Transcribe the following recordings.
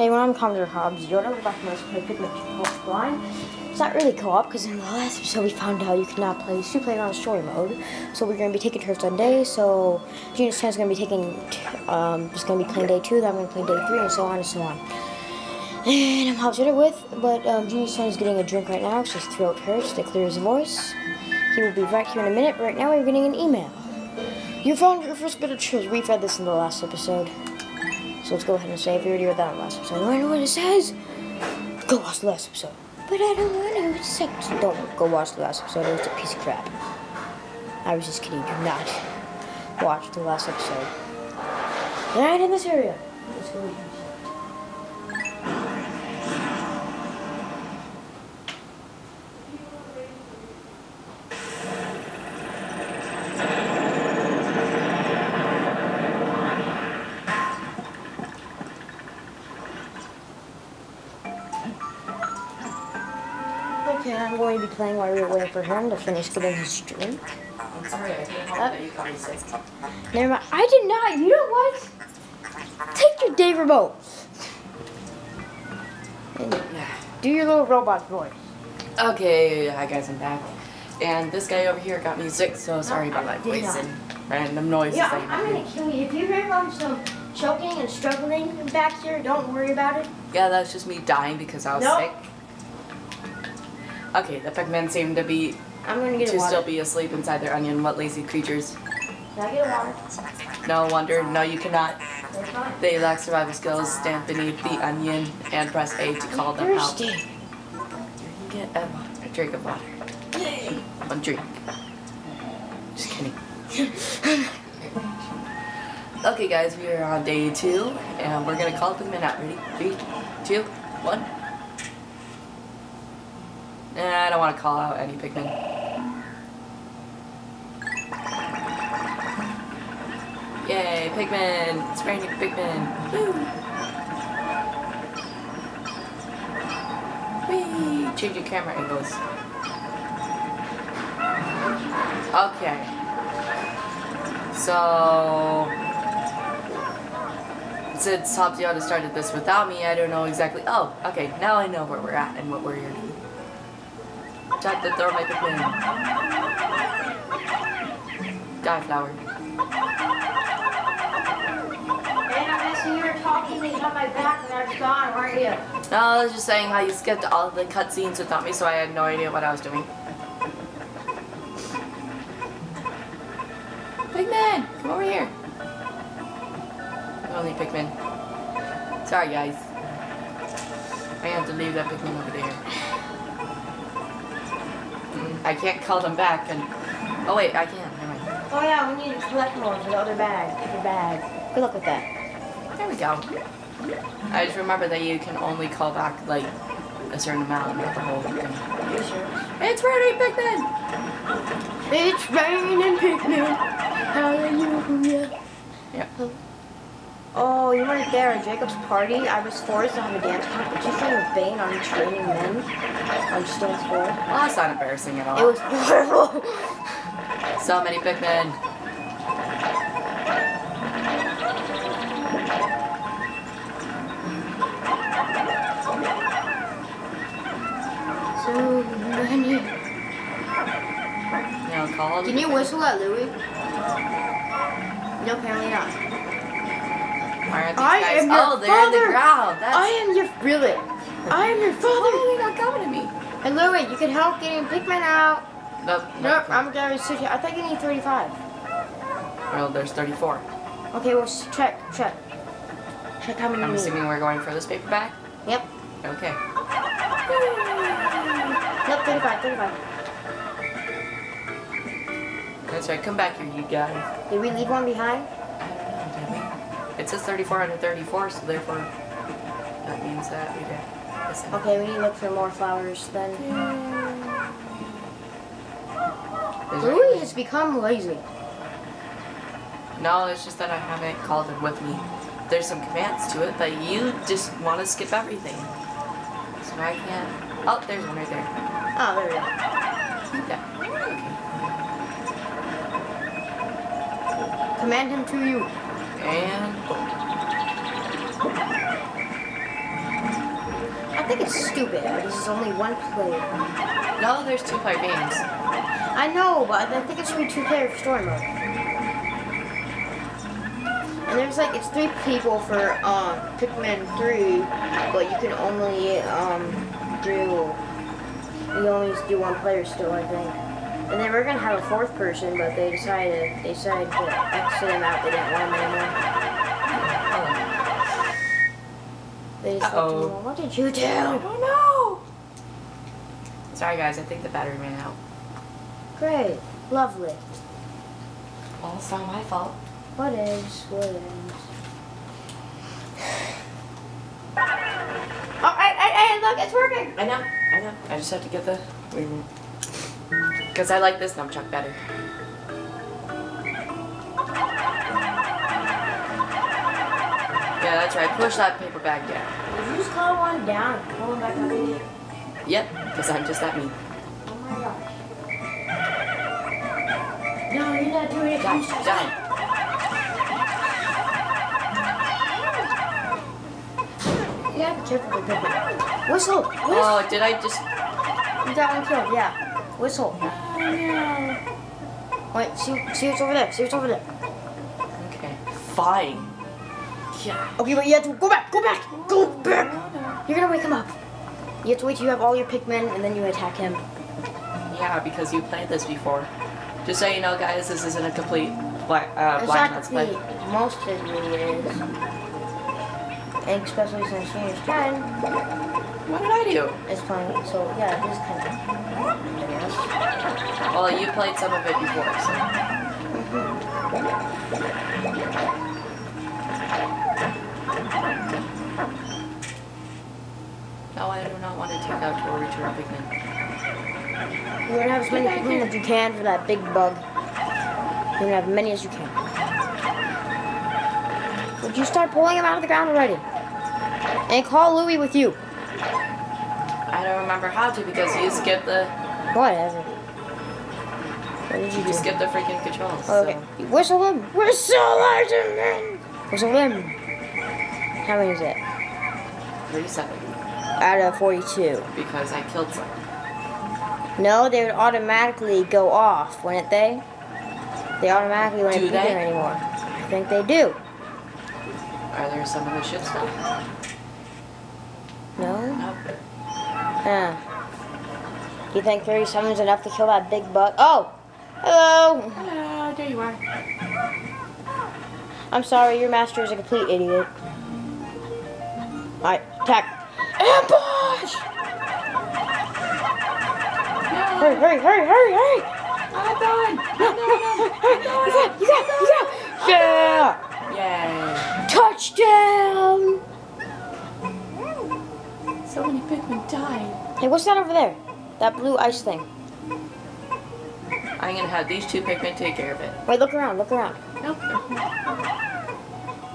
Hey, when I'm Commodore Hobbes, Yoda, we're back to Let's Play Pikmin Co-op Blind. It's not really co-op, because in the last episode we found out you cannot play two player on story mode. So we're going to be taking turns on day, so Genios 10 is going to be taking, um, just going to be playing day two, then I'm going to play day three, and so on and so on. And I'm Hobbes Yoda with, but um, Genios 10 is getting a drink right now, his throat hurts to clear his voice. He will be right here in a minute, right now we're getting an email. You found your first bit of truth. We've read this in the last episode. So let's go ahead and save. We already read that last episode. I know what it says. Go watch the last episode. But I don't want to. It's. So don't go watch the last episode. It was a piece of crap. I was just kidding. Do not watch the last episode. Right in this area. Let's go. Playing while we were waiting for him to finish getting his drink. I'm sorry, I help you got me sick. Never mind. I did not. You know what? Take your day remote. Do your little robot voice. Okay, hi guys, I'm back. And this guy over here got me sick, so sorry about my did voice not. and random noises. Yeah, I'm, I'm gonna kill you. If you hear um, some choking and struggling back here, don't worry about it. Yeah, that's just me dying because I was sick. Okay, the Pikmin seem to be I'm gonna get to water. still be asleep inside their onion. What lazy creatures? Can I get a water? No wonder. No, you cannot. They lack survival skills. Stand beneath the onion and press A to call them out. You can get a, water, a drink of water. One drink. Just kidding. okay, guys, we are on day two, and we're gonna call Pikmin out. Ready? Three, two, one. I don't want to call out any Pikmin. Yay, Pikmin! It's raining Pikmin! Woo! Whee! Changing camera angles. Okay. So since Top Yoda started this without me, I don't know exactly. Oh, okay. Now I know where we're at and what we're here to the throw my Die, flower. And I'm guessing you were talking and on my back and I was gone, weren't you? No, I was just saying how you skipped all the cutscenes without me, so I had no idea what I was doing. Pikmin, come over here. Only Pikmin. Sorry, guys. I have to leave that Pikmin over there. I can't call them back, and oh wait, I can. Never mind. Oh yeah, we need to collect more for the other bag. Paper bag. Good luck with that. There we go. I just remember that you can only call back like a certain amount, not the whole thing. You sure? It's raining. It's raining Pikmin. Hallelujah. Yeah. Oh, you weren't there at Jacob's party. I was forced to have a dance competition with Bane on each raining men on Stone's floor. Well, that's not embarrassing at all. It was horrible. so many Pikmin. so many. You know, call Can you whistle at Louie? No, apparently not. Why aren't these I guys? am your oh, they're in the father. ground. That's. I am your really. I am your father. Why are they not coming to me? And Louie, you can help getting Pikmin out. Nope. Nope, I'm gonna sit here. I think you need 35. Well, there's 34. Okay, well, check, check. Check how many I'm you assuming we're going for this paperback. Yep. Okay. Nope, 35, 35. That's right. Come back here, you guys. Did we leave one behind? I don't know, did we? It says 34 out of 34, so therefore that means that we did. Okay, we need to look for more flowers then. There's- Louie has become lazy. No, it's just that I haven't called it with me. There's some commands to it, but you just want to skip everything. So I can't. Oh, there's one right there. Oh, there we go. Yeah. Command him to you. And think it's stupid. This is only one player. No, there's two player games. I know, but I think it should be two player story mode. And there's like it's three people for um Pikmin three, but you can only um do you only do one player still, I think. And then we're gonna have a fourth person, but they decided they decided to exit him out. They didn't want him anymore. Oh, They just Uh-oh. left him. What did you do? I don't know. Sorry, guys. I think the battery ran out. Great, lovely. Well, it's not my fault. What is? What is? Oh, hey, hey, hey, look, it's working! I know. I know. I just have to get the. Because I like this nunchuck better. Yeah, that's right. Push that paper bag down. Did you just call one down and pull him back up again? Yep, because I'm just that mean. Oh my gosh. No, you're not doing it. Die, You should- die. You gotta be careful with Pikmin. Whistle! Whistle! Oh, did I just. Got one killed, yeah. Whistle. Wait, see, see what's over there. See what's over there. Okay. Fine. Yeah. Okay, but you have to go back, go back, go back. You're gonna wake him up. You have to wait till you have all your Pikmin and then you attack him. Yeah, because you played this before. Just so you know, guys, this isn't a complete black, uh, blind not let's play. complete. Most of it is. And especially since she is 10 What did I do? It's playing, so yeah, it is kind of. Well, you played some of it before, so. No, I do not want to take out Tori Return Pikmin. You're gonna have as many Pikmin as you can for that big bug. You're gonna have as many as you can. Would you start pulling him out of the ground already? And call Louie with you. I don't remember how to because you skipped the Whatever. What did you you do? skipped the freaking controls. Oh, okay. So. Whistle him. Whistle him. Whistle him. How many is it? 37 Out of 42. because I killed some. No, they would automatically go off, wouldn't they? They automatically wouldn't Do be they? there anymore. I think they do. Are there some of the ships still? No? No. Huh. Do you think 37 is enough to kill that big bug? Oh! Hello! Ah, there you are. I'm sorry, your master is a complete idiot. Alright, attack. Ambush! Hurry, hurry, hurry, hurry, hurry! I'm done. No, no, no! You got, you got, you got! Yeah! Yay. Touchdown! So many Pikmin died. Hey, what's that over there? That blue ice thing. I'm gonna have these two Pikmin take care of it. Wait, look around, look around. Nope.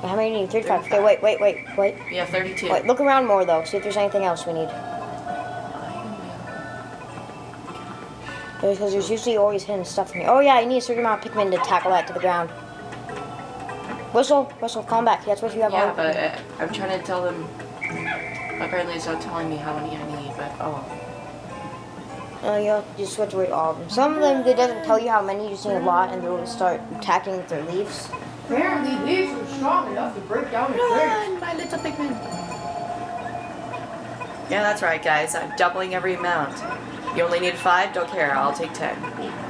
How many do you need? 35. Okay, wait, wait, wait, wait. We have 32. Wait, look around more though. See if there's anything else we need. Because there's usually always hidden stuff in here. Oh yeah, you need a certain amount of Pikmin to tackle that to the ground. Whistle, whistle, come back. That's what you have Yeah, on. but uh, I'm trying to tell them. Apparently, it's not telling me how many I need, but oh. Uh, you have to just switch away all of them. Some of them, it doesn't tell you how many, you just need a lot, and they'll start attacking with their leaves. Apparently, leaves are strong enough to break down Run, my little Pikmin. Yeah, that's right, guys. I'm doubling every amount. You only need five? Don't care. I'll take ten.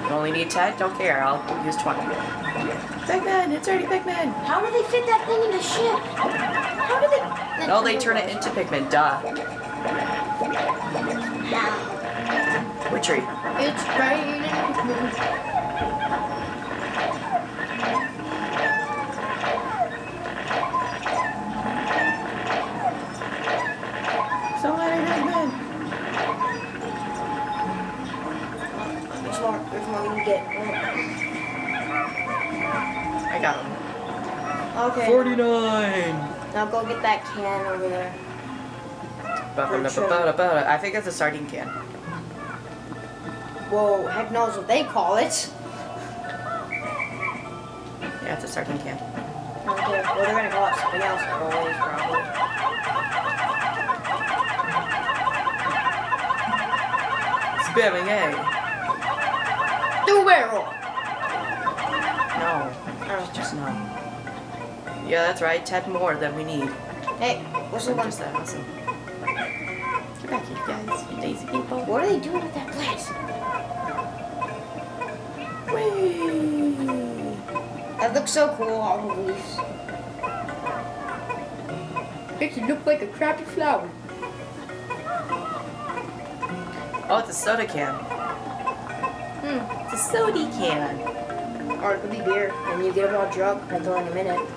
You only need ten? Don't care. I'll use twenty. Pikmin! It's already Pikmin! How do they fit that thing in the ship? How do they? No, they turn it into Pikmin. Duh. Retreat. It's raining Pikmin. So many Pikmin! There's more. There's more we can get. I got him. Okay. 49! Now go get that can over there. I think it's a sardine can. Whoa, heck knows what they call it. Yeah, it's a sardine can. Okay, well they're gonna call it something else always probably. Spamming A. Do a barrel. No. Oh. Just no. Yeah, that's right. Ten more than we need. Hey, what's the one? just that awesome. Get back here, guys. You lazy people. What are they doing with that plant? Whee! That looks so cool, all the leaves. Makes it look like a crappy flower. Oh, it's a soda can. Hmm. It's a soda can. Or it could be beer, and you get them all drunk like in a minute.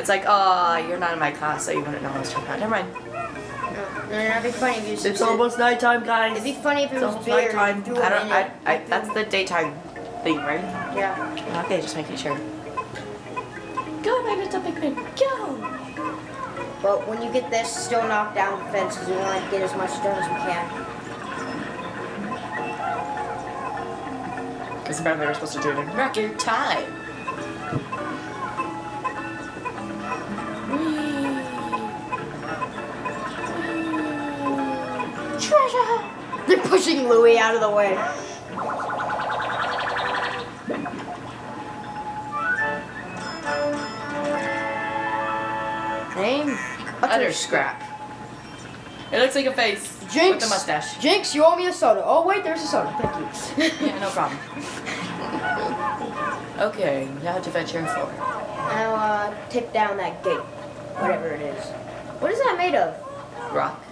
It's like, oh, you're not in my class, so you wouldn't know I was talking about. Never mind. No, that'd be funny if you just It's almost nighttime, guys. It'd be funny if it It's was almost beer. nighttime. you I don't. in I. I, that's the daytime thing, right? Yeah. Okay, just making sure. Go, my little Pikmin, go! But when you get this, still knock down the fence because we want to get as much done as we can. Because apparently we're supposed to do it in record time. They're pushing Louie out of the way. Name? Utter scrap. It looks like a face Jinx. with a mustache. Jinx, you owe me a soda. Oh wait, there's a soda. Thank you. Yeah, no problem. okay, now to fetch your floor. Now uh, take down that gate, whatever it is. What is that made of? Rock.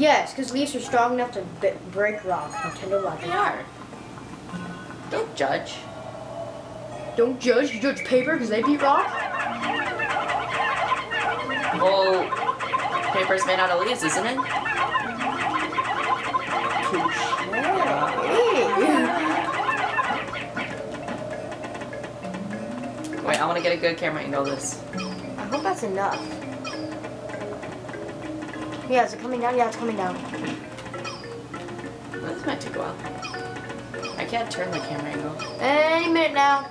Yes, because leaves are strong enough to b- break rock. Nintendo They logic. are. Don't judge. Don't judge. You judge paper because they beat rock. Well, paper's made out of leaves, isn't it? Wait, I want to get a good camera angle of this. I hope that's enough. Yeah, is it coming down? Yeah, it's coming down. This might take a while. I can't turn the camera angle. Any minute now.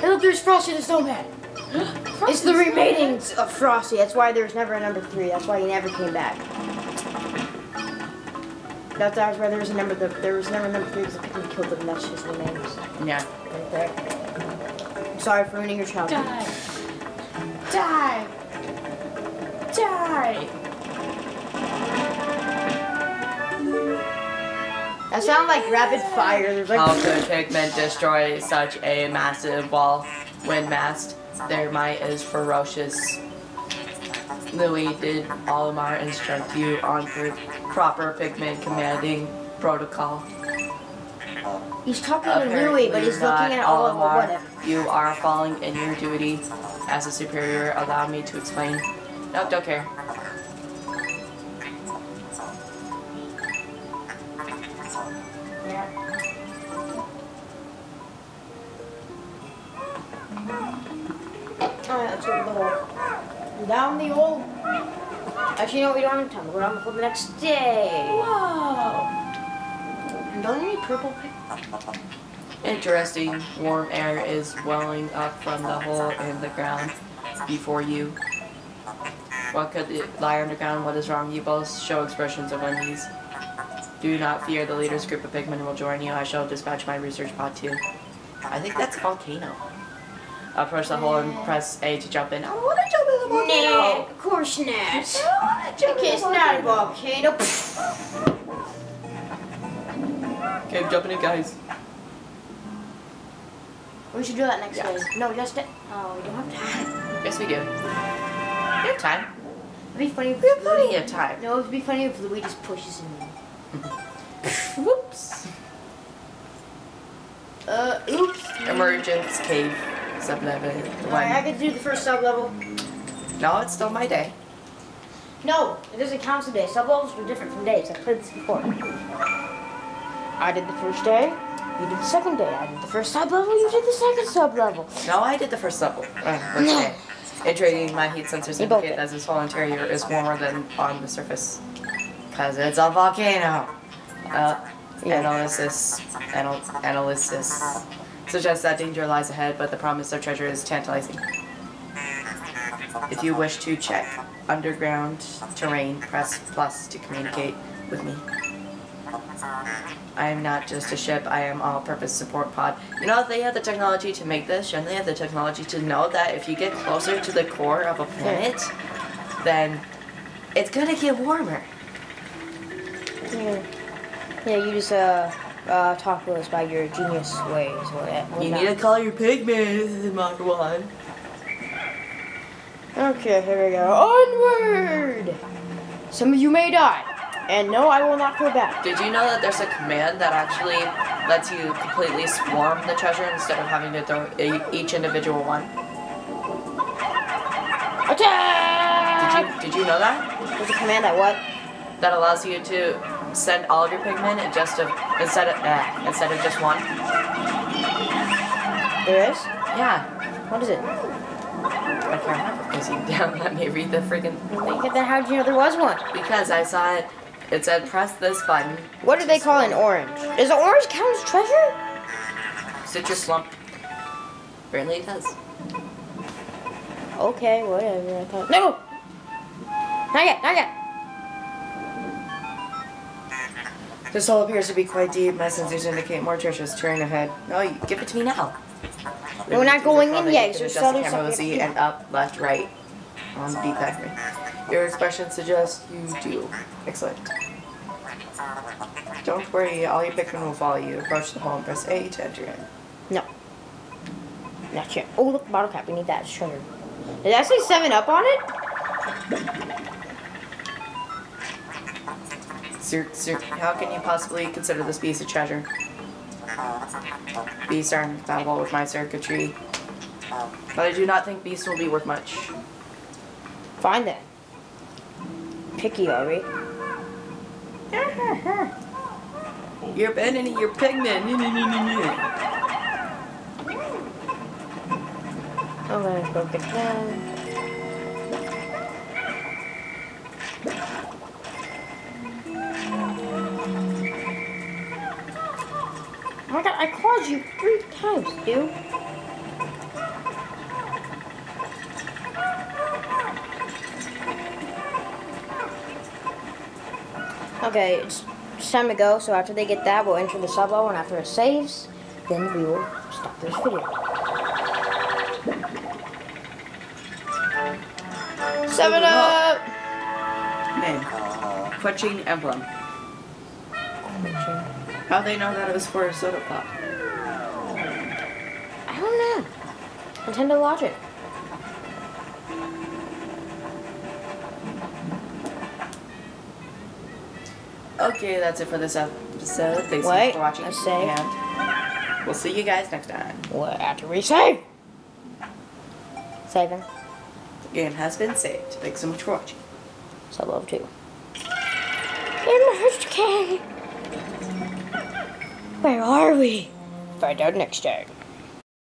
Hey, look, there's Frosty the Snowman. It's the remaining of Frosty. That's why there's never a number three. That's why he never came back. That's that's why there was a number. The, there was never a number three because the Pikmin killed them. That's just the names Yeah. right there. I'm sorry for ruining your childhood. Die. Die! Die! That sounded like rapid fire. There's like. How could Pikmin destroy such a massive wall when massed? Their might is ferocious. Louie, did Olimar instruct you on pr- proper Pikmin commanding protocol? He's talking to Louie, but he's looking at all of Olimar. whatever. You are falling in your duty as a superior. Allow me to explain. Nope, don't care. Alright, let's the hole. Down the hole. Actually, no, we don't have time. We're go down the next day. Whoa! And don't you need purple? Interesting. Warm air is welling up from the hole in the ground before you. What could it lie underground? What is wrong? You both show expressions of unease. Do not fear. The leader's group of Pikmin will join you. I shall dispatch my research pod too. I think that's a volcano. Approach the hole and press A to jump in. I don't want to jump in the Nah, volcano. of course not. I wanna jump in the Okay, it's not a volcano. Okay, I'm jumping in, guys. We should do that next Yes. day. No, just it. Oh, we don't have time. Yes, we do. We have time. It'd be funny if We have plenty of time. No, it'd be funny if Louie just pushes him in. Whoops. Uh, oops. Emergence cave sub-level I to do the first sub level. No, it's still my day. No, it doesn't count today. Sub levels are different from days. I've played this before. I did the first day. You did the second day. I did the first sub level. You did the second sub level. No, I did the first level. Uh, No. day. Iterating my heat sensors indicate that this whole interior is warmer than on the surface. Cause it's a volcano. Uh, Yeah. analysis, anal- analysis suggests that danger lies ahead, but the promise of treasure is tantalizing. If you wish to check underground terrain, press plus to communicate with me. I am not just a ship, I am all-purpose support pod. You know, they had the technology to make this, shouldn't they have the technology to know that if you get closer to the core of a planet, then it's gonna get warmer. Yeah. Yeah, you just uh, uh talk to us about your genius ways. What, You need to call your Pikmin, Mach 1. Okay, here we go. Onward! Some of you may die. And no, I will not go back. Did you know that there's a command that actually lets you completely swarm the treasure instead of having to throw each individual one? Attack! Did you did you know that? There's a command that what? That allows you to send all of your Pikmin and just instead of eh, instead of just one. There is? Yeah, What is it? I can't remember because you down let me read the freaking thing. Then how did you know there was one? Because I saw it. It said press this button. What do they call an orange? Does an orange count as treasure? Citrus Lump. Apparently it does. Okay, whatever. I thought. No! Not yet, not yet. This hole appears to be quite deep. My sensors indicate more treasures turning ahead. No, you give it to me now. No, we're not going in yet, so Adjust still the there's camera Z and up, left, right. On D-pad me. Your expression suggests you do. Excellent. Don't worry, all your Pikmin will follow you. Approach the hole and press A to enter in. No. Not yet. Oh, look, bottle cap. We need that. It's treasure. Did that say 7 Up on it? Sir, sir, how can you possibly consider this piece a treasure? Beasts are incompatible with my circuitry. But I do not think beasts will be worth much. Fine then. Picky, are we? You're abandoning your Pikmin. I'm gonna go get them. Oh my god, I called you three times, dude. Okay, it's, it's time to go. So after they get that, we'll enter the sub level, and after it saves, then we will stop this video. Seven up. Name. Quenching Emblem. How'd they know that it was for a soda pop? I don't know. Nintendo Logic. Okay, that's it for this episode. Uh, thanks so much Wait, for watching. let's save. And we'll see you guys next time. What? After we save. Saving. The game has been saved. Thanks so much for watching. Sub level two. Emergence Cave. Where are we? Find out next time.